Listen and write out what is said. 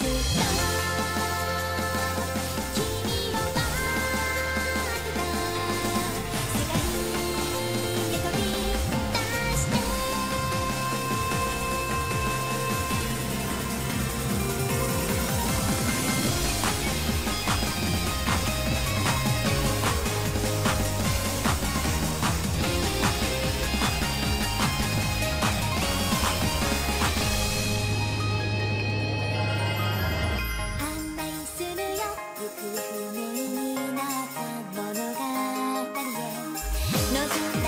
tonight. Thank you.